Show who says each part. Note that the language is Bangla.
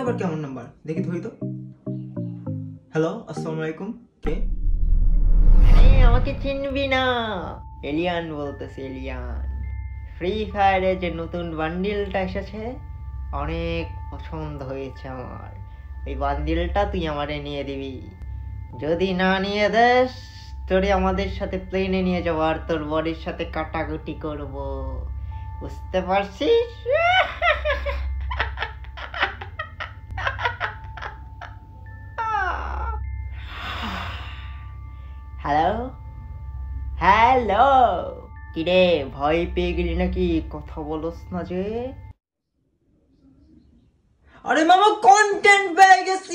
Speaker 1: আবার কেমন নাম্বার দেখি, ধরি তো। হ্যালো আসসালামু আলাইকুম কে?
Speaker 2: আরে, আমাকে চিনবি না। এলিয়ান বলতেছি, এলিয়ান। ফ্রি ফায়ারে যে নতুন বান্ডিলটা এসেছে, অনেক পছন্দ হয়েছে আমার। ওই বান্ডিলটা তুই আমারে নিয়ে দিবি। যদি না নিয়ে দেস, তোরে আমাদের সাথে প্লেনে নিয়ে যাব, আর তোর বডির সাথে কাটাকুটি করব। বুঝতে পারছিস? হ্যালো হ্যালো কিরে, ভয় পেয়ে গেলি নাকি? কথা বলস না যে।
Speaker 1: আরে মামা কন্টেন্ট পেয়ে গেছে